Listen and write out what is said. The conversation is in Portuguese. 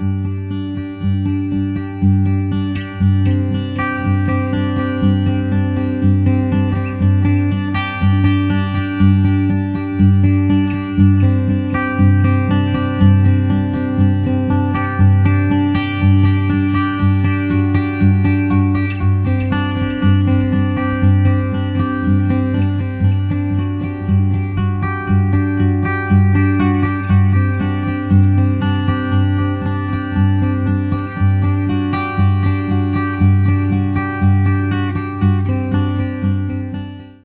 Música